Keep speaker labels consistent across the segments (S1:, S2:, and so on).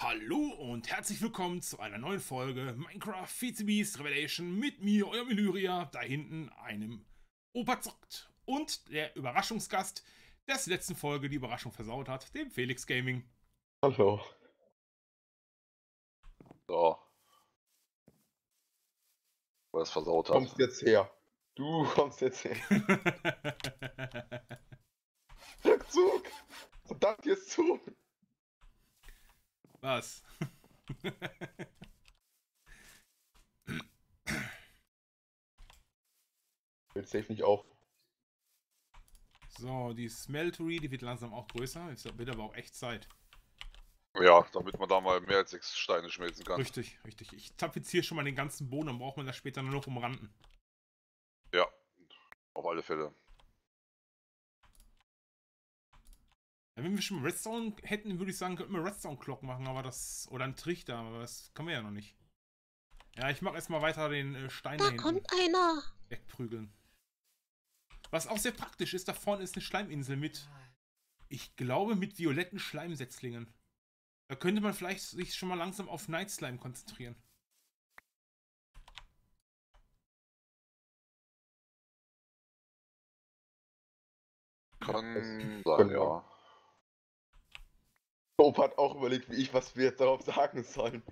S1: Hallo und herzlich willkommen zu einer neuen Folge Minecraft VCBs Revelation mit mir, eurem Illyria, da hinten einem Opa zockt und der Überraschungsgast, der es letzten Folge die Überraschung versaut hat, dem Felix Gaming.
S2: Hallo.
S3: So. Was versaut
S2: Du
S3: hat.
S2: kommst jetzt her. Du kommst jetzt her. Rückzug! Verdammt, jetzt zu!
S1: Was?
S2: Jetzt safe nicht auf.
S1: so, die Smeltery, die wird langsam auch größer. Es wird aber auch echt Zeit.
S3: Ja, damit man da mal mehr als sechs Steine schmelzen kann.
S1: Richtig, richtig. Ich tapeziere schon mal den ganzen Boden, dann braucht man das später nur noch umranden.
S3: Ja, auf alle Fälle.
S1: Wenn wir schon Redstone hätten, würde ich sagen, könnten wir Redstone-Clock machen, aber das. Oder einen Trichter, aber das können wir ja noch nicht. Ja, ich mache erstmal weiter den äh, Stein
S4: Da kommt einer.
S1: wegprügeln. Was auch sehr praktisch ist, da vorne ist eine Schleiminsel mit. Ich glaube, mit violetten Schleimsetzlingen. Da könnte man vielleicht sich schon mal langsam auf Night Slime konzentrieren.
S3: Kann sein, ja.
S2: Opa hat auch überlegt, wie ich, was wir jetzt darauf sagen sollen.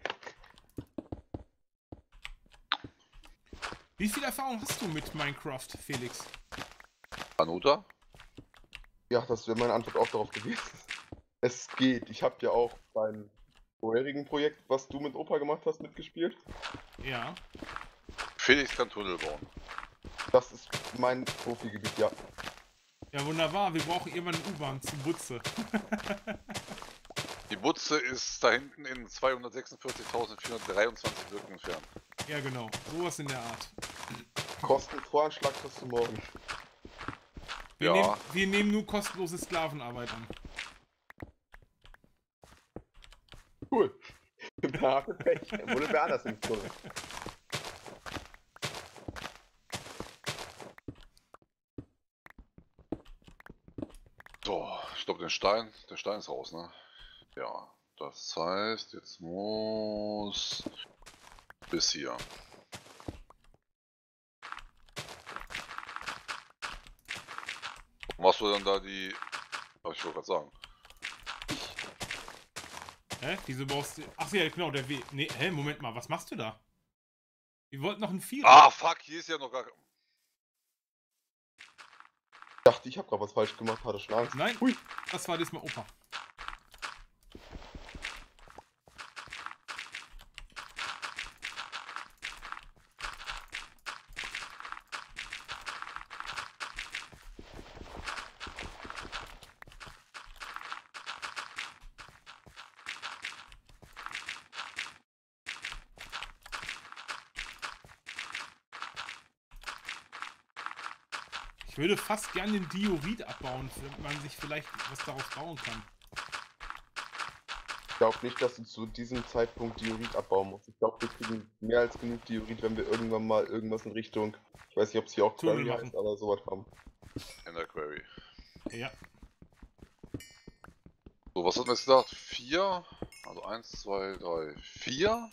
S1: Wie viel Erfahrung hast du mit Minecraft, Felix?
S3: Anuta?
S2: Ja, das wäre meine Antwort auch darauf gewesen. Es geht. Ich habe ja auch beim vorherigen Projekt, was du mit Opa gemacht hast, mitgespielt.
S1: Ja.
S3: Felix kann Tunnel bauen.
S2: Das ist mein Profigebiet, ja.
S1: Ja, wunderbar. Wir brauchen irgendwann eine U-Bahn zum Butze.
S3: Die Butze ist da hinten in 246.423 Blöcken entfernt.
S1: Ja, genau. Sowas in der Art.
S2: Kostenvoranschlag kriegst du morgen.
S1: Wir,
S3: Ja.
S1: nehmen, wir nehmen nur kostenlose Sklavenarbeit an.
S2: Cool. Wer hatte Pech? Wurde wer anders im Tunnel.
S3: So, ich glaube den Stein, der Stein ist raus, ne? Ja, das heißt, jetzt muss bis hier. Machst du dann da die... Oh, ich wollte gerade sagen.
S1: Hä? Wieso brauchst du. Ach ja, genau, der W. Nee, hä, Moment mal, was machst du da? Wir wollten noch ein Vierer.
S3: Ah, fuck, hier ist ja noch gar...
S2: Ich dachte, ich habe gerade was falsch gemacht, hatte schon Angst.
S1: Nein,
S2: Hui.
S1: das war diesmal Opa. Ich würde fast gerne den Diorit abbauen, damit man sich vielleicht was daraus bauen kann.
S2: Ich glaube nicht, dass du zu diesem Zeitpunkt Diorit abbauen musst. Ich glaube, wir kriegen mehr als genug Diorit, wenn wir irgendwann mal irgendwas in Richtung, ich weiß nicht, ob es hier auch
S1: Tunnel
S2: Quarry
S1: machen.
S2: heißt, aber sowas haben.
S3: Ender Query.
S1: Ja.
S3: So, was hat man jetzt gesagt? Vier? Also eins, zwei, drei, vier.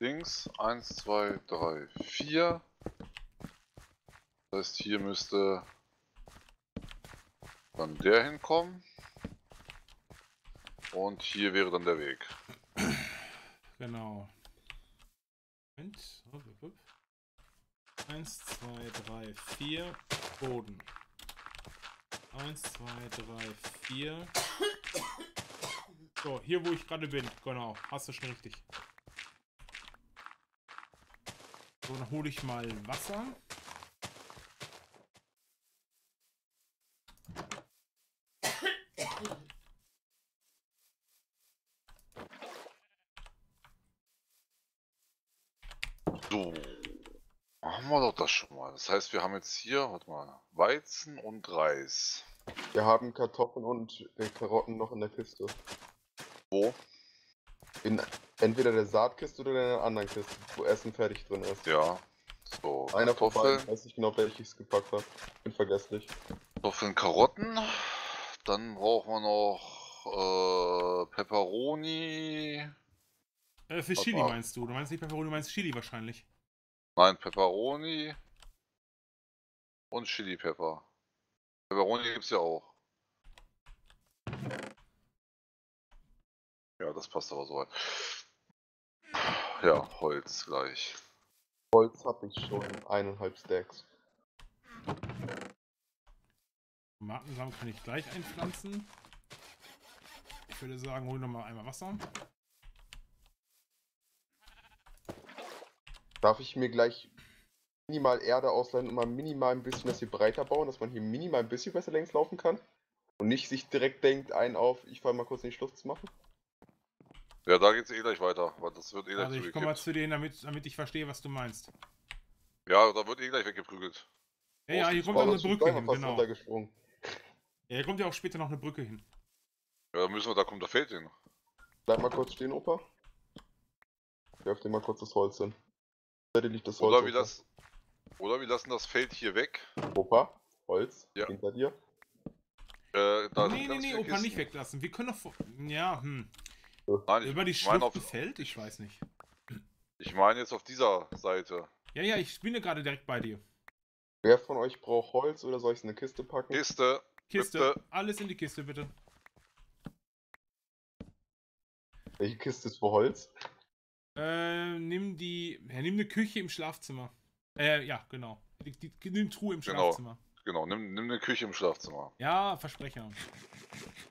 S3: Dings. Eins, zwei, drei, vier. Das heißt, hier müsste dann der hinkommen. Und hier wäre dann der Weg.
S1: Genau. Moment. Hup, hup. Eins, zwei, drei, vier. Boden. Eins, zwei, drei, vier. So, hier wo ich gerade bin. Genau. Hast du schon richtig. So, dann hole ich mal Wasser.
S3: So. Haben wir doch das schon mal. Das heißt, wir haben jetzt hier, warte mal, Weizen und Reis.
S2: Wir haben Kartoffeln und Karotten noch in der Kiste.
S3: Wo?
S2: In entweder der Saatkiste oder in der anderen Kiste, wo Essen fertig drin ist.
S3: Ja. So,
S2: Einer von beiden, weiß nicht genau, welches ich es gepackt habe. Bin vergesslich.
S3: Kartoffeln, Karotten. Dann brauchen wir noch äh, Pepperoni.
S1: Äh, für Chili meinst du? Du meinst nicht Pepperoni, du meinst Chili wahrscheinlich.
S3: Nein, Pepperoni. Und Chili Pepper. Pepperoni gibt's ja auch. Ja, das passt aber soweit. Ja, Holz gleich.
S2: Holz habe ich schon eineinhalb Stacks.
S1: Tomatensamen kann ich gleich einpflanzen. Ich würde sagen, hol noch mal einmal Wasser.
S2: Darf ich mir gleich minimal Erde ausleihen und mal minimal ein bisschen das hier breiter bauen, dass man hier minimal ein bisschen besser längs laufen kann? Und nicht sich direkt denkt, ein auf, ich fall mal kurz in die Schlucht zu machen?
S3: Ja, da geht's eh gleich weiter, weil das wird eh gleich
S1: Also ich komme mal zu denen, damit, damit ich verstehe, was du meinst.
S3: Ja, da wird eh gleich weggeprügelt.
S1: Ja, ja, hier
S3: Ich
S1: kommt auch eine Brücke hin, genau. Ja, hier kommt ja auch später noch eine Brücke hin.
S3: Ja, da müssen wir, da kommt der Feld hin.
S2: Bleib mal kurz stehen, Opa. Ich werf dir mal kurz das Holz hin. Seite liegt das Holz.
S3: Oder wir,
S2: Opa.
S3: lassen, oder wir lassen das Feld hier weg.
S2: Opa, Holz,
S3: Ja.
S2: hinter dir.
S3: Äh, da
S1: nee, nee, nee, Opa, nicht
S3: Kisten.
S1: weglassen. Wir können doch... vor- Ja, hm.
S3: Nein,
S1: Über die
S3: meine auf,
S1: fällt? Ich weiß nicht.
S3: ich mein jetzt auf dieser Seite.
S1: Ja, ja, ich bin ja gerade direkt bei dir.
S2: Wer von euch braucht Holz oder soll ich es in eine Kiste packen?
S3: Kiste.
S1: Kiste,
S3: Bitte.
S1: alles in die Kiste, bitte.
S2: Welche Kiste ist für Holz?
S1: Äh, nimm die... Ja, nimm eine Küche im Schlafzimmer. Äh, ja, genau. Die, die, nimm Truhe im
S3: Genau.
S1: Schlafzimmer.
S3: Genau, nimm, nimm eine Küche im Schlafzimmer.
S1: Ja, Versprecher.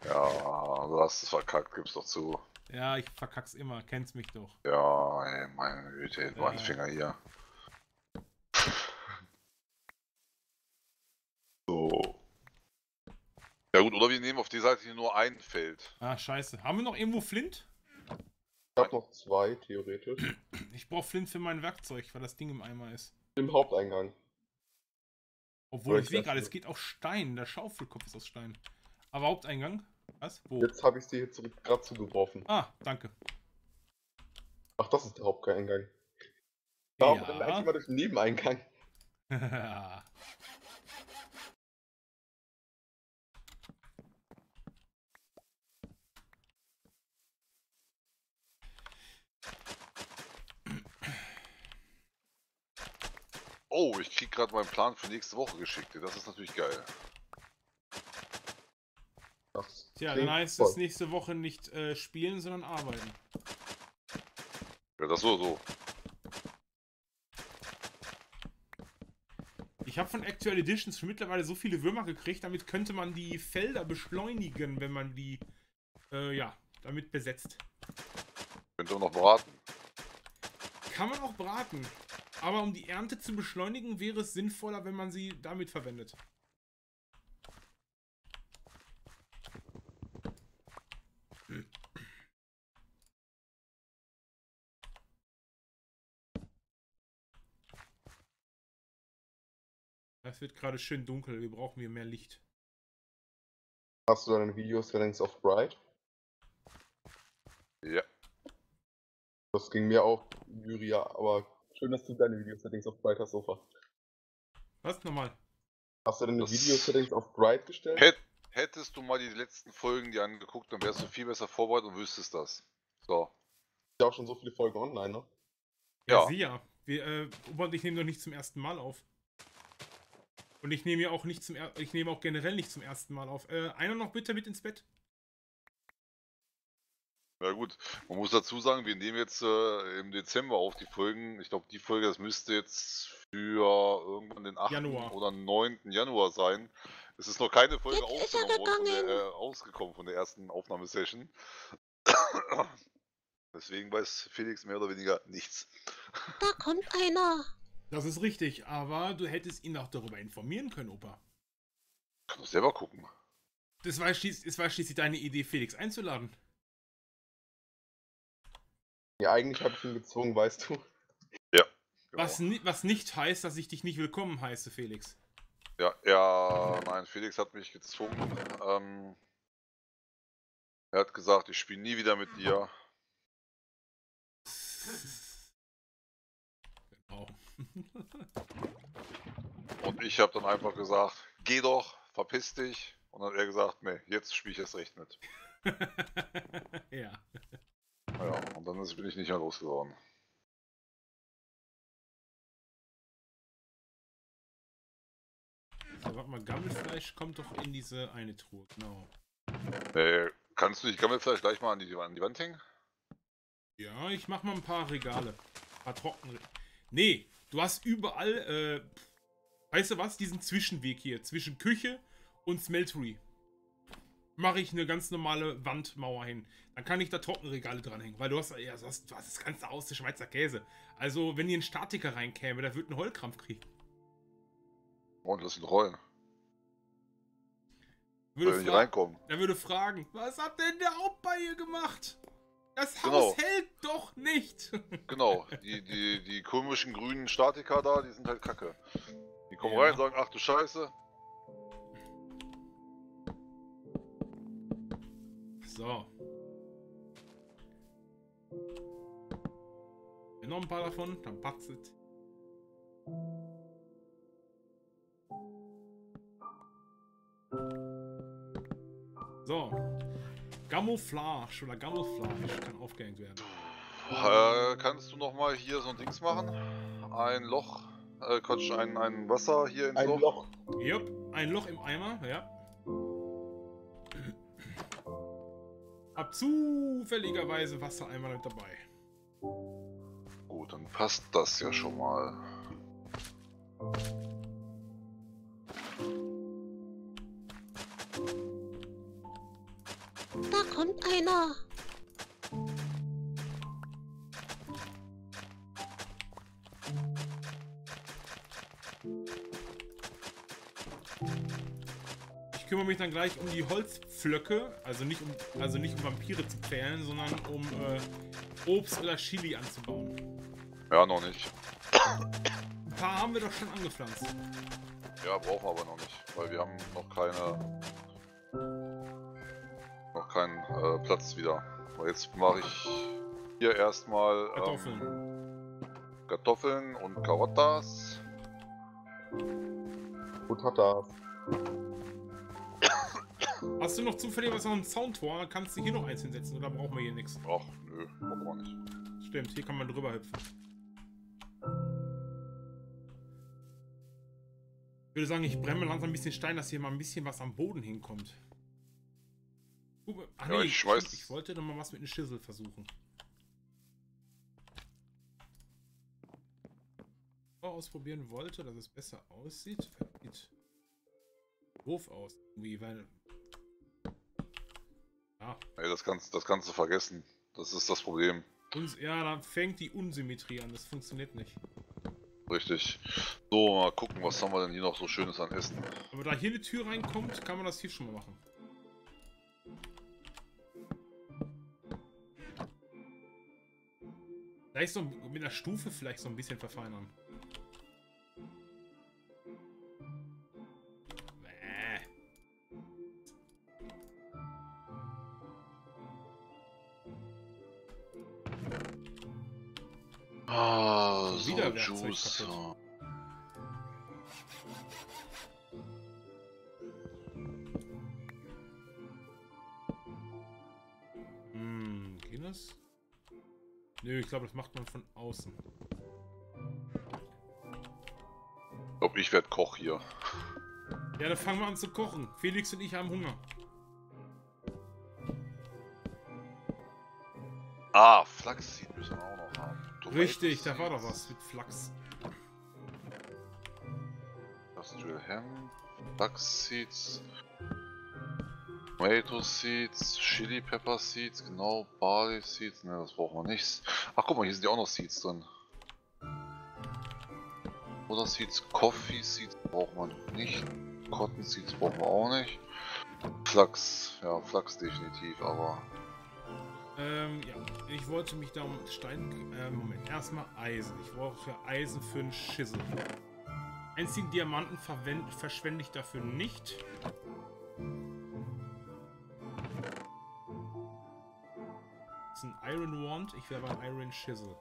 S3: Ja, du hast es verkackt, gib's doch zu.
S1: Ja, ich verkack's immer. Kennst mich doch.
S3: Ja, ey, meine Güte,
S1: Ja.
S3: mein Finger hier. So. Ja gut, oder wir nehmen auf die Seite hier nur ein Feld.
S1: Ah, scheiße. Haben wir noch irgendwo Flint?
S2: Ich habe noch zwei, theoretisch.
S1: Ich brauche Flint für mein Werkzeug, weil das Ding im Eimer ist.
S2: Im Haupteingang.
S1: Obwohl,
S2: Oder
S1: ich sehe gerade, es geht auch Stein. Der Schaufelkopf ist aus Stein. Aber Haupteingang? Was? Wo?
S2: Jetzt habe ich sie hier zurück gerade zugeworfen.
S1: Ah, danke.
S2: Ach, das ist der Haupteingang. Warum rennt eigentlich
S1: Ja.
S2: mal durch den Nebeneingang?
S3: Oh, ich krieg gerade meinen Plan für nächste Woche geschickt. Das ist natürlich geil.
S2: Das
S1: Tja, dann heißt es nächste Woche nicht äh, spielen, sondern arbeiten.
S3: Ja, das so, so.
S1: Ich habe von Actual Editions schon mittlerweile so viele Würmer gekriegt, damit könnte man die Felder beschleunigen, wenn man die, äh, ja, damit besetzt.
S3: Könnt ihr noch beraten.
S1: Kann man auch braten. Aber um die Ernte zu beschleunigen, wäre es sinnvoller, wenn man sie damit verwendet. Es wird gerade schön dunkel, wir brauchen hier mehr Licht.
S2: Hast du deine Video-Settings auf Bright?
S3: Ja.
S2: Das ging mir auch, Lyria, aber schön, dass du deine Video-Settings auf Bright hast, Sofa.
S1: Was nochmal?
S2: Hast du deine Video-Settings auf Bright gestellt?
S3: Hätt, hättest du mal die letzten Folgen dir angeguckt, dann wärst du viel besser vorbereitet und wüsstest das. So.
S2: Ja auch schon so viele Folgen online, ne?
S1: Ja,
S3: Ja.
S1: sieh ja. Wir, äh, Opa und ich nehmen doch nicht zum ersten Mal auf. Und ich nehme ja auch nicht zum er ich nehme auch generell nicht zum ersten Mal auf. Äh, einer noch bitte mit ins Bett.
S3: Ja gut, man muss dazu sagen, wir nehmen jetzt äh, im Dezember auf die Folgen. Ich glaube, die Folge, das müsste jetzt für irgendwann den 8.
S1: Januar.
S3: oder 9. Januar sein. Es ist noch keine Folge von der, äh, ausgekommen von der ersten Aufnahmesession. Deswegen weiß Felix mehr oder weniger nichts.
S4: Da kommt einer.
S1: Das ist richtig, aber du hättest ihn auch darüber informieren können, Opa.
S3: Kann doch selber gucken.
S1: Das war, schließ es war schließlich deine Idee, Felix einzuladen.
S2: Ja, eigentlich habe ich ihn gezwungen, weißt du.
S3: Genau.
S1: Was, ni was nicht heißt, dass ich dich nicht willkommen heiße, Felix.
S3: Ja, ja, nein, Felix hat mich gezwungen. Ähm, er hat gesagt, ich spiele nie wieder mit dir.
S1: Genau.
S3: Und ich habe dann einfach gesagt, geh doch, verpiss dich. Und dann hat er gesagt, nee, jetzt spiele ich erst recht mit.
S1: ja.
S3: Ja, und dann ist, bin ich nicht mehr losgeworden.
S1: So, warte mal, Gammelfleisch kommt doch in diese eine Truhe, genau.
S3: Äh, kannst du dich Gammelfleisch gleich mal an die, an die Wand hängen?
S1: Ja, ich mach mal ein paar Regale. Ein paar Trocken. Nee, du hast überall, äh, weißt du was, diesen Zwischenweg hier, zwischen Küche und Smeltery. Mache ich eine ganz normale Wandmauer hin. Dann kann ich da Trockenregale dranhängen, weil du hast, ja, du hast, du hast das Ganze aus der Schweizer Käse. Also, wenn hier ein Statiker reinkäme, der würde einen Heulkrampf kriegen.
S3: Und das sind Rollen.
S1: Würde
S3: nicht reinkommen.
S1: Der würde fragen, was hat denn der Hauptbau hier gemacht? Das
S3: Genau.
S1: Haus hält doch nicht.
S3: Genau, die, die, die komischen grünen Statiker da, die sind halt kacke. Die kommen
S1: Ja.
S3: rein, sagen, ach du Scheiße.
S1: So. Wenn noch ein paar davon, dann passt es. So. Camouflage oder Camouflage kann aufgehängt werden.
S3: Äh, kannst du noch mal hier so ein Dings machen? Ein Loch, äh, Quatsch, ein, ein Wasser hier ins
S2: Ein
S3: Loch.
S2: Loch.
S1: Jupp, ein Loch im Eimer, ja. Hab zufälligerweise Wassereimer mit dabei.
S3: Gut, dann passt das ja schon mal.
S4: Da kommt einer.
S1: Kümmere mich dann gleich um die Holzpflöcke, also nicht um, also nicht um Vampire zu quälen, sondern um äh, Obst oder Chili anzubauen.
S3: Ja, noch nicht.
S1: Ein paar haben wir doch schon angepflanzt.
S3: Ja, brauchen wir aber noch nicht, weil wir haben noch keine. noch keinen äh, Platz wieder. Aber jetzt mache ich hier erstmal ähm,
S1: Kartoffeln.
S3: Kartoffeln und Karottas.
S2: Gut hat das.
S1: Hast du noch zufällig was noch ein Soundtor? Kannst du hier noch eins hinsetzen oder brauchen wir hier nichts?
S3: Ach, nö, brauchen wir nicht.
S1: Stimmt, hier kann man drüber hüpfen. Ich würde sagen, ich bremme langsam ein bisschen Stein, dass hier mal ein bisschen was am Boden hinkommt. Ach
S3: Ja,
S1: nee,
S3: ich
S1: stimmt,
S3: schmeiß-
S1: ich wollte doch mal was mit einem Schissel versuchen. Ausprobieren wollte, dass es besser aussieht. Sieht doof aus, irgendwie, weil. Ja,
S3: Ey, das kannst, das kannst du vergessen. Das ist das Problem.
S1: uns, ja, da fängt die Unsymmetrie an, das funktioniert nicht.
S3: Richtig. So, mal gucken, was haben wir denn hier noch so Schönes an Essen.
S1: Aber da hier eine Tür reinkommt, kann man das hier schon mal machen. Vielleicht so mit einer Stufe vielleicht so ein bisschen verfeinern. Werkzeug
S3: Juice.
S1: kaputt. Hm, geht das? Nö, ich glaube, das macht man von außen.
S3: Ich glaube, ich werde Koch hier.
S1: Ja, dann fangen wir an zu kochen. Felix und ich haben Hunger.
S3: Ah, Flaxseed
S1: Richtig, da war doch
S3: Seeds,
S1: was mit Flachs.
S3: Industrial Ham, Flaxseeds, Tomato Seeds, Chili Pepper Seeds, genau, Barley Seeds, ne, das brauchen wir nicht. Ach, guck mal, hier sind ja auch noch Seeds drin. Oder Seeds, Coffee Seeds brauchen wir nicht. Cotton Seeds brauchen wir auch nicht. Flachs, ja, Flachs definitiv, aber
S1: Ähm, ja. Ich wollte mich da um Stein... Äh, Moment. Erstmal Eisen. Ich brauche Eisen für einen Schissel. Einzigen Diamanten verwend- verschwende ich dafür nicht. Das ist ein Iron Wand. Ich wäre beim Iron Chisel.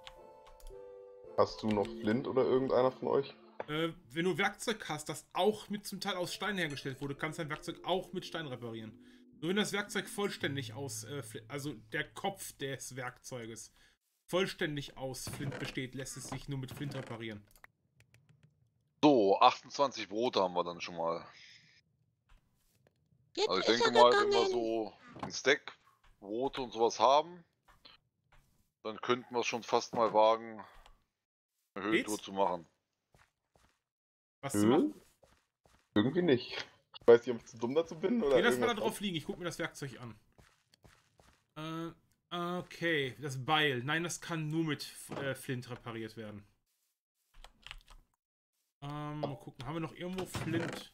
S2: Hast du noch Flint oder irgendeiner von euch?
S1: Äh, wenn du Werkzeug hast, das auch mit zum Teil aus Stein hergestellt wurde, kannst du dein Werkzeug auch mit Stein reparieren. Nur wenn das Werkzeug vollständig aus, äh, also der Kopf des Werkzeuges vollständig aus Flint besteht, lässt es sich nur mit Flint reparieren.
S3: So, 28 Brote haben wir dann schon mal.
S4: Jetzt
S3: Also ich denke mal, wenn wir so ein Stack Brote und sowas haben, dann könnten wir es schon fast mal wagen, eine Höhentour
S1: Geht's?
S3: zu machen.
S1: Was zu
S2: Hm?
S1: machen?
S2: Irgendwie nicht. Ich weiß nicht, ob ich zu dumm dazu bin oder.
S1: Nee, lass mal da drauf liegen. Ich gucke mir das Werkzeug an. Äh, okay. Das Beil. Nein, das kann nur mit äh, Flint repariert werden. Ähm, mal gucken. Haben wir noch irgendwo Flint?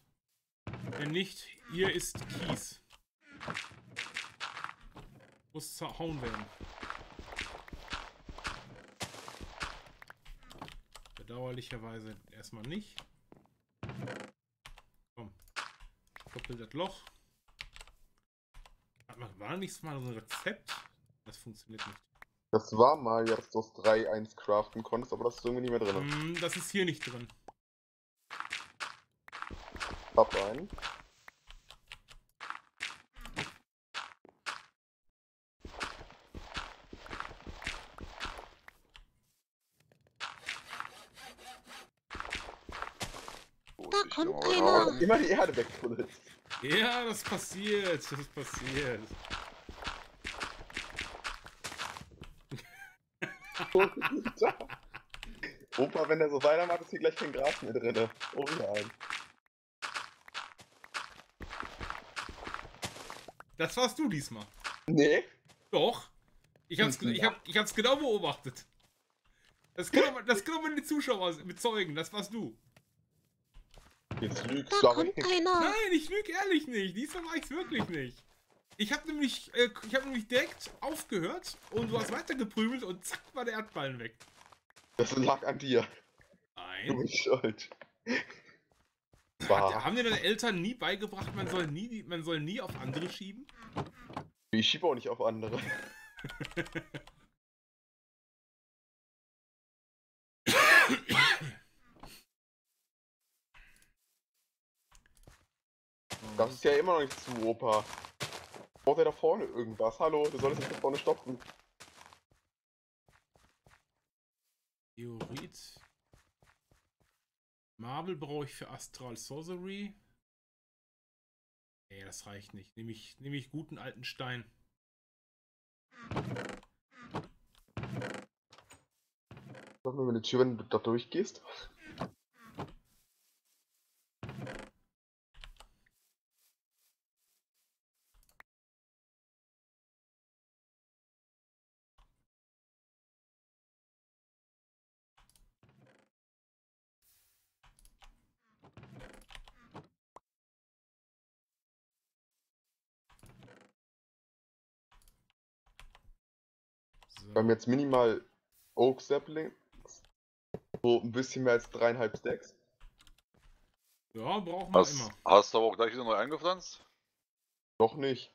S1: Wenn nicht, hier ist Kies. Muss zerhauen werden. Bedauerlicherweise erstmal nicht. Komm. Das Loch. War da nicht mal so ein Rezept? Das funktioniert nicht.
S2: Das war mal, ja, dass du aus 3-1 craften konntest, aber das ist irgendwie nicht mehr drin.
S1: Hm, das ist hier nicht drin.
S2: Hab einen.
S4: Da kommt
S3: geh mal
S4: einer.
S3: rein.
S2: Immer die Erde wegpuddelt.
S1: Ja, das passiert. Das passiert.
S2: Opa, wenn er so weitermacht, ist hier gleich kein Gras mehr drin. Oh nein.
S1: Das warst du diesmal.
S2: Nee?
S1: Doch. Ich hab's,
S2: Hm,
S1: ich hab, ich hab's genau beobachtet. Das können, wir, das können wir die Zuschauer bezeugen. Das warst du.
S2: Jetzt lügst
S4: Da
S2: du aber
S4: kommt
S2: nicht.
S4: einer.
S1: Nein, ich lüge ehrlich nicht. Diesmal war ich's wirklich nicht. Ich habe nämlich, äh, ich habe nämlich direkt aufgehört und du hast weitergeprügelt und zack war der Erdballen weg.
S2: Das lag an dir. Du
S1: Nein.
S2: bist schuld.
S1: Hat, haben dir deine Eltern nie beigebracht, man soll nie, man soll nie auf andere schieben?
S2: Ich schiebe auch nicht auf andere. Das ist ja immer noch nicht zu, Opa. Braucht er da vorne irgendwas? Hallo, du solltest mich da vorne stoppen.
S1: Theorit. Marble brauche ich für Astral Sorcery. Nee, das reicht nicht. Nehme ich, nehm ich guten alten Stein.
S2: Sag mir, wenn du da durchgehst. Wir haben jetzt minimal Oak Sapling. So ein bisschen mehr als dreieinhalb Stacks.
S1: Ja, brauchen wir
S3: Hast,
S1: immer.
S3: hast du aber auch gleich wieder neu eingepflanzt?
S2: Noch nicht.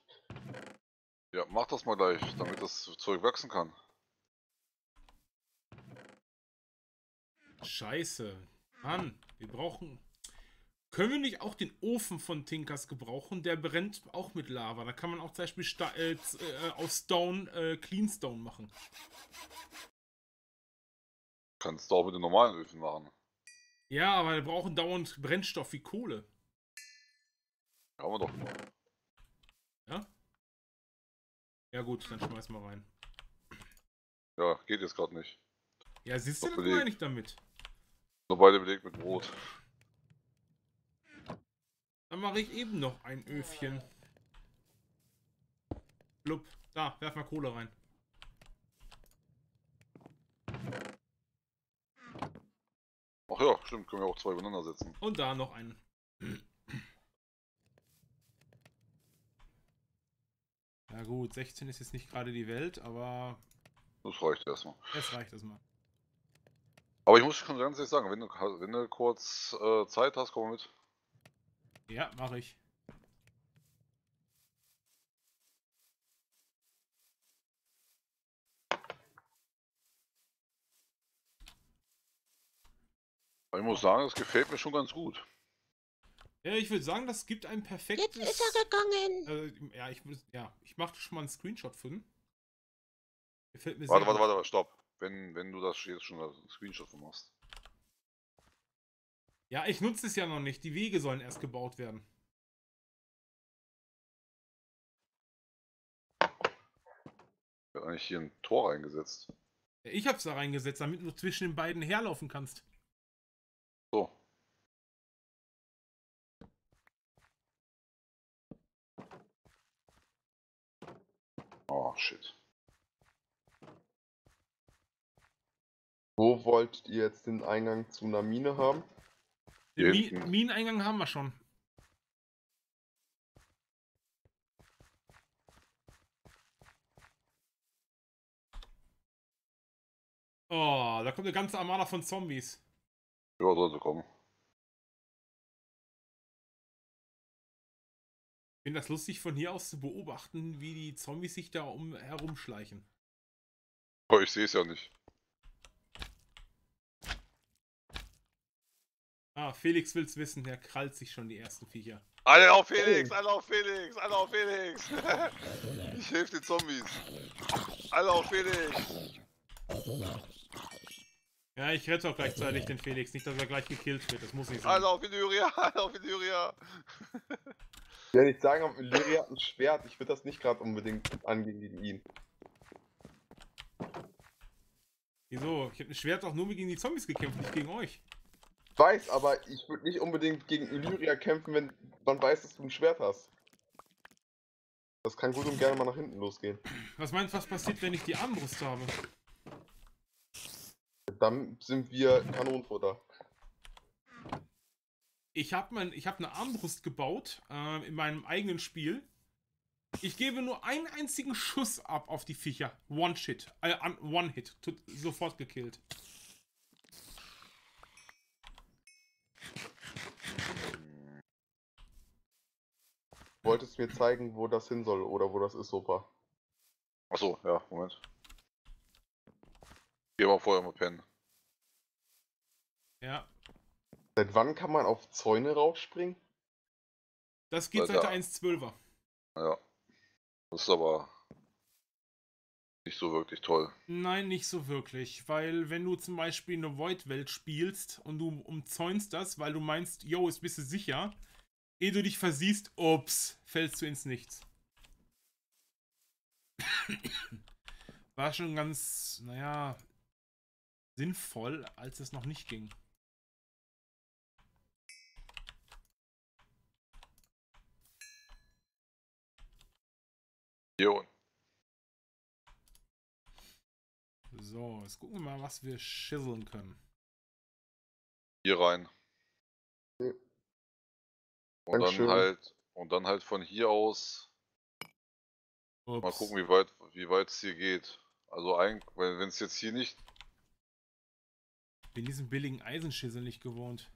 S3: Ja, mach das mal gleich, damit das Zeug wachsen kann.
S1: Scheiße. Mann, wir brauchen. Können wir nicht auch den Ofen von Tinkers gebrauchen? Der brennt auch mit Lava. Da kann man auch zum Beispiel Sta äh, äh, aus Stone äh, Clean Stone machen.
S3: Kannst du auch mit den normalen Öfen machen.
S1: Ja, aber wir brauchen dauernd Brennstoff wie Kohle.
S3: Haben wir doch.
S1: Ja? Ja gut, dann schmeiß mal rein.
S3: Ja, geht jetzt gerade nicht.
S1: Ja, siehst du, das meine ich damit.
S3: Nur beide belegt mit Brot.
S1: Dann mache ich eben noch ein Öfchen. Blub. Da, werf mal Kohle rein.
S3: Ach ja, stimmt, können wir auch zwei übereinander setzen.
S1: Und da noch ein. Ja gut, 16 ist jetzt nicht gerade die Welt, aber
S3: Das reicht erstmal.
S1: es reicht erstmal.
S3: Aber ich muss schon ganz ehrlich sagen, wenn du, wenn du kurz äh, Zeit hast, komm mal mit.
S1: Ja, mache ich.
S3: Ich muss sagen, das gefällt mir schon ganz gut.
S1: Ja, ich würde sagen, das gibt ein
S4: Jetzt
S1: perfektes.
S4: ist er gegangen.
S1: Äh, ja, ich ja, ich mache schon mal einen Screenshot von. Gefällt mir
S3: Warte,
S1: sehr
S3: warte,
S1: gut.
S3: warte, stopp. Wenn, wenn du das jetzt schon als Screenshot von machst.
S1: Ja, ich nutze es ja noch nicht. Die Wege sollen erst gebaut werden.
S3: Ich habe eigentlich hier ein Tor eingesetzt.
S1: Ja, Ich hab's da reingesetzt, damit du zwischen den beiden herlaufen kannst.
S3: So. Oh, shit.
S2: Wo wollt ihr jetzt den Eingang zu einer Mine haben?
S1: Mi. Mineneingang haben wir schon. Oh, da kommt eine ganze Armada von Zombies.
S3: Ja, sollte kommen.
S1: Ich finde das lustig von hier aus zu beobachten, wie die Zombies sich da um herumschleichen.
S3: Aber ich sehe es ja nicht.
S1: Ah, Felix will's wissen, der krallt sich schon die ersten Viecher.
S3: Alle auf Felix, alle auf Felix, alle auf Felix. ich helfe den Zombies. Alle auf Felix.
S1: Ja, ich rette auch gleichzeitig den Felix, nicht, dass er gleich gekillt wird. Das muss nicht sein.
S3: Alle auf Illyria, alle auf Illyria.
S2: Ich will nicht sagen, Lyri hat ein Schwert. Ich würde das nicht gerade unbedingt angehen gegen ihn.
S1: Wieso? Ich habe ein Schwert auch nur gegen die Zombies gekämpft, nicht gegen euch.
S2: Ich weiß, aber ich würde nicht unbedingt gegen Illyria kämpfen, wenn man weiß, dass du ein Schwert hast. Das kann gut und gerne mal nach hinten losgehen.
S1: Was meinst du, was passiert, wenn ich die Armbrust habe?
S2: Dann sind wir Kanonenfutter.
S1: Ich habe mein, ich hab eine Armbrust gebaut äh, in meinem eigenen Spiel. Ich gebe nur einen einzigen Schuss ab auf die Viecher. One Shit. Äh, an- One Hit. Tut- Sofort gekillt.
S2: Wolltest mir zeigen, wo das hin soll oder wo das ist, super.
S3: Achso, ja, Moment. Geh mal vorher mal pennen.
S1: Ja.
S2: Seit wann kann man auf Zäune raufspringen?
S1: Das geht
S3: Alter.
S1: seit der 1.12er.
S3: Ja. Das ist aber nicht so wirklich toll.
S1: Nein, nicht so wirklich. Weil wenn du zum Beispiel eine Void-Welt spielst und du umzäunst das, weil du meinst, yo, ist bist du sicher, ehe du dich versiehst, ups, fällst du ins Nichts. War schon ganz, naja, sinnvoll, als es noch nicht ging.
S3: Hier unten.
S1: So, jetzt gucken wir mal, was wir schisseln können.
S3: Hier rein.
S2: Ja.
S3: Und dann halt, und dann halt von hier aus
S1: Ups.
S3: mal gucken, wie weit, wie weit es hier geht. Also eigentlich, wenn es jetzt hier nicht,
S1: bin diesen billigen Eisenschissel nicht gewohnt.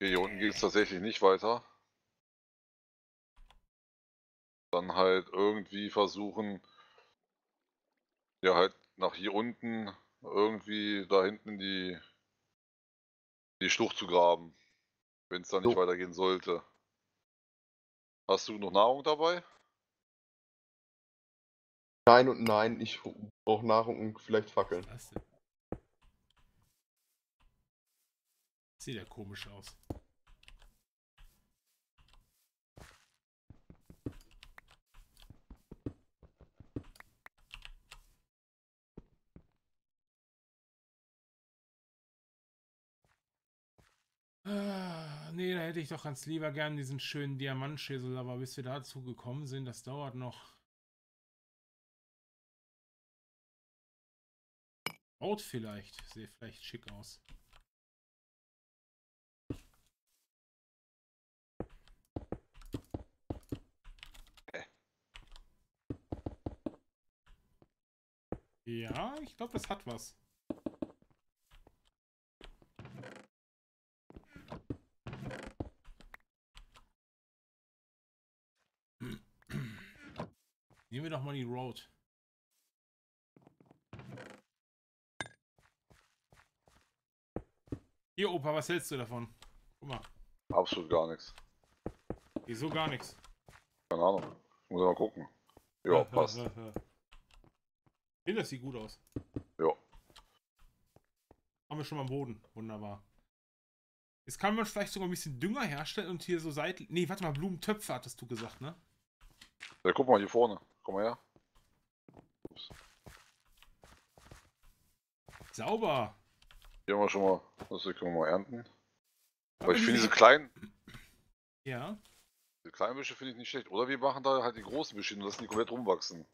S3: hier unten geht es tatsächlich nicht weiter. Dann halt irgendwie versuchen, ja halt nach hier unten irgendwie da hinten die die Schlucht zu graben, wenn es dann nicht
S2: So.
S3: weitergehen sollte. Hast du noch Nahrung dabei?
S2: Nein und nein, ich brauche Nahrung und vielleicht Fackeln.
S1: Sieht ja komisch aus. Ah, nee, da hätte ich doch ganz lieber gern diesen schönen Diamantschäsel, aber bis wir dazu gekommen sind, das dauert noch. Rot vielleicht. Sieht vielleicht schick aus. Ja, ich glaube, das hat was. Nehmen wir doch mal die Road. Hier, Opa, was hältst du davon? Guck mal,
S3: Absolut gar nichts.
S1: wieso gar nichts?
S3: Keine Ahnung. Muss mal gucken. Ja, passt.
S1: Ich finde, das sieht gut aus.
S3: Ja.
S1: Haben wir schon mal am Boden. Wunderbar. Jetzt kann man vielleicht sogar ein bisschen Dünger herstellen und hier so seitlich. Nee, warte mal, Blumentöpfe hattest du gesagt, ne?
S3: Ja, guck mal hier vorne. Komm mal her. Ups.
S1: Sauber.
S3: Hier haben wir schon mal. Das können wir mal ernten. Aber
S1: Aber
S3: ich finde
S1: diese-
S3: kleinen,
S1: Ja.
S3: diese kleinen Büsche finde ich nicht schlecht. Oder wir machen da halt die großen Büsche und lassen die komplett rumwachsen.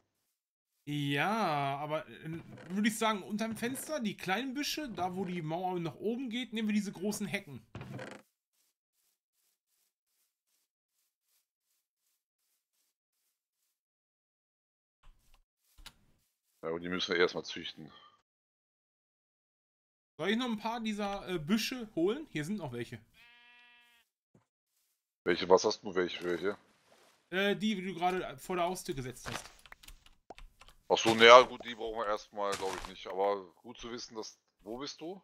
S1: Ja, aber äh, würde ich sagen, unterm Fenster, die kleinen Büsche, da wo die Mauer nach oben geht, nehmen wir diese großen Hecken.
S3: Ja, und die müssen wir erstmal züchten.
S1: Soll ich noch ein paar dieser äh, Büsche holen? Hier sind noch welche.
S3: Welche, was hast du? Welche, welche?
S1: Äh, die, die du gerade vor der Haustür gesetzt hast.
S3: Ach so, naja, gut, die brauchen wir erstmal, glaube ich nicht. Aber gut zu wissen, dass. Wo bist du?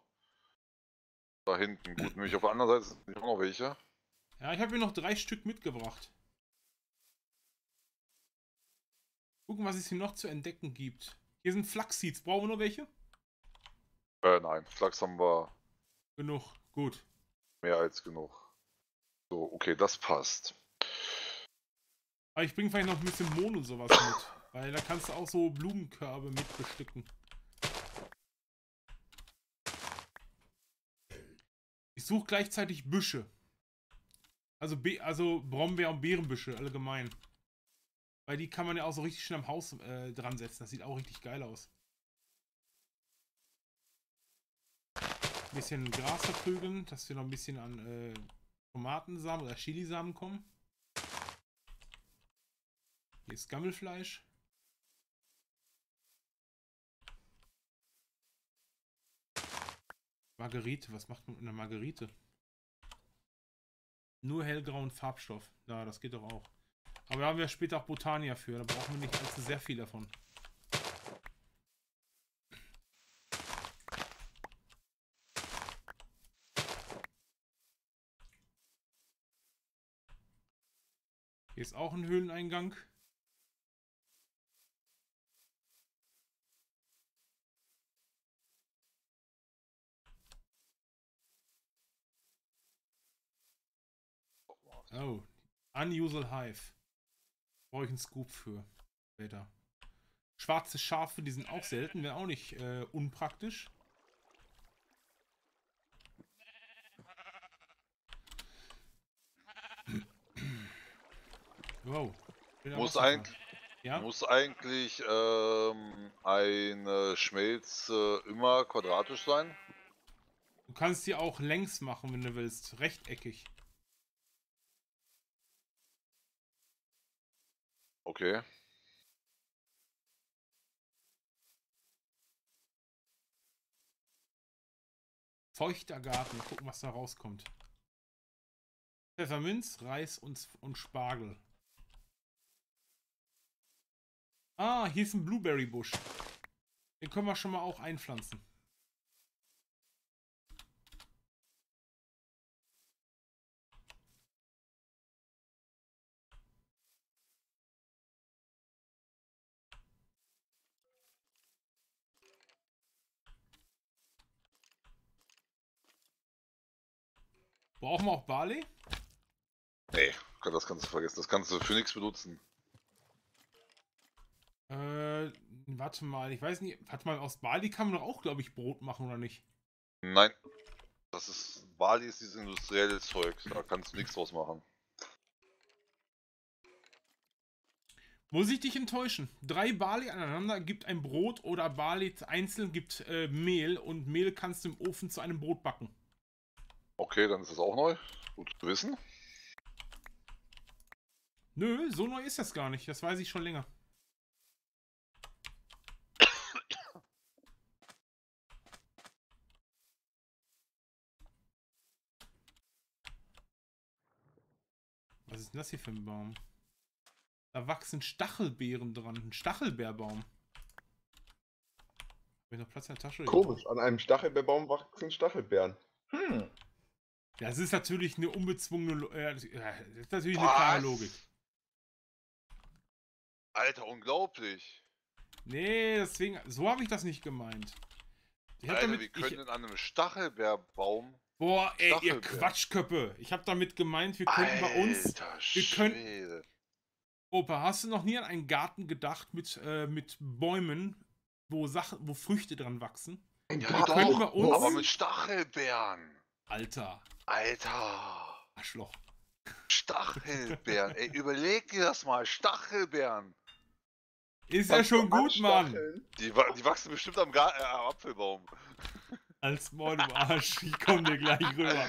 S3: Da hinten. Gut, nämlich auf der anderen Seite sind auch noch welche.
S1: Ja, ich habe hier noch drei Stück mitgebracht. Gucken, was es hier noch zu entdecken gibt. Hier sind Flaxseeds. Brauchen wir noch welche?
S3: Äh, nein, Flachs haben wir
S1: Genug. Gut.
S3: mehr als genug. So, okay, das passt.
S1: Aber ich bringe vielleicht noch ein bisschen Mohn und sowas mit. Weil da kannst du auch so Blumenkörbe mit bestücken. Ich suche gleichzeitig Büsche. Also, Be also Brombeer- und Beerenbüsche allgemein. Weil die kann man ja auch so richtig schön am Haus äh, dran setzen. Das sieht auch richtig geil aus. Ein bisschen Gras verprügeln, dass wir noch ein bisschen an äh, Tomatensamen oder Chilisamen kommen. Hier ist Gammelfleisch. Margerite, was macht man mit einer Margerite? Nur hellgrauen Farbstoff. Ja, das geht doch auch. Aber da haben wir später auch Botania für. Da brauchen wir nicht allzu sehr viel davon. Hier ist auch ein Höhleneingang. Oh, Unusual Hive. Brauche ich einen Scoop für später. Schwarze Schafe, die sind auch selten, wäre auch nicht äh, unpraktisch. Wow.
S3: Muss
S1: fahren. Ja?
S3: muss eigentlich ähm, eine Schmelze immer quadratisch sein?
S1: Du kannst die auch längs machen, wenn du willst. Rechteckig.
S3: Okay.
S1: Feuchter Garten. Gucken, was da rauskommt. Pfefferminz, Reis und, und Spargel. Ah, hier ist ein Blueberry-Busch. Den können wir schon mal auch einpflanzen. Brauchen wir auch Barley?
S3: Nee, das kannst du vergessen. Das kannst du für nichts benutzen.
S1: Äh, warte mal, ich weiß nicht. Warte mal, aus Barley kann man doch auch, glaube ich, Brot machen, oder nicht?
S3: Nein. Das ist. Bali ist dieses industrielle Zeug. Da kannst du nichts draus machen.
S1: Muss ich dich enttäuschen? Drei Barley aneinander gibt ein Brot oder Barley einzeln gibt äh, Mehl und Mehl kannst du im Ofen zu einem Brot backen.
S3: Okay, dann ist das auch neu. Gut zu wissen.
S1: Nö, so neu ist das gar nicht. Das weiß ich schon länger. Was ist denn das hier für ein Baum? Da wachsen Stachelbeeren dran. Ein Stachelbeerbaum. Hab ich noch Platz in der Tasche?
S2: Komisch, an einem Stachelbeerbaum wachsen Stachelbeeren.
S5: Hm.
S1: Das ist natürlich eine unbezwungene, äh, das ist natürlich eine
S3: Was?
S1: klare Logik.
S3: Alter, unglaublich.
S1: Nee, deswegen, so habe ich das nicht gemeint. Ich
S3: Alter,
S1: damit,
S3: wir
S1: ich,
S3: können in einem Stachelbeerbaum.
S1: boah, ey, ihr. Quatschköppe. Ich habe damit gemeint, wir könnten bei uns.
S3: Alter
S1: wir können-
S3: Schwede.
S1: Opa, hast du noch nie an einen Garten gedacht mit, äh, mit Bäumen, wo Sachen, wo Früchte dran wachsen?
S3: Ja,
S2: Garten
S1: können
S3: doch,
S1: wir uns-
S3: aber mit Stachelbeeren.
S1: Alter,
S3: Alter.
S1: Arschloch.
S3: Stachelbeeren. Ey, überleg dir das mal. Stachelbeeren.
S1: Ist ja schon gut, Mann.
S3: Die, die wachsen bestimmt am, Gar äh, am Apfelbaum.
S1: Als Maul im Arsch. Ich komm dir gleich rüber.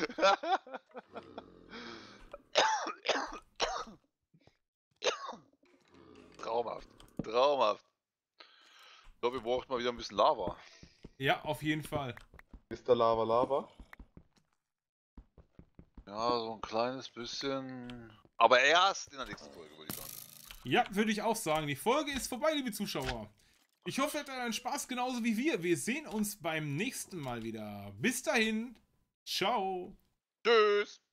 S3: Traumhaft. Traumhaft. Ich glaube, ihr braucht mal wieder ein bisschen Lava.
S1: Ja, auf jeden Fall.
S2: Mr. Lava Lava.
S3: Ja, so ein kleines bisschen. Aber erst in der nächsten Folge, würde ich sagen.
S1: Ja, würde ich auch sagen. Die Folge ist vorbei, liebe Zuschauer. Ich hoffe, ihr hattet einen Spaß genauso wie wir. Wir sehen uns beim nächsten Mal wieder. Bis dahin. Ciao.
S3: Tschüss!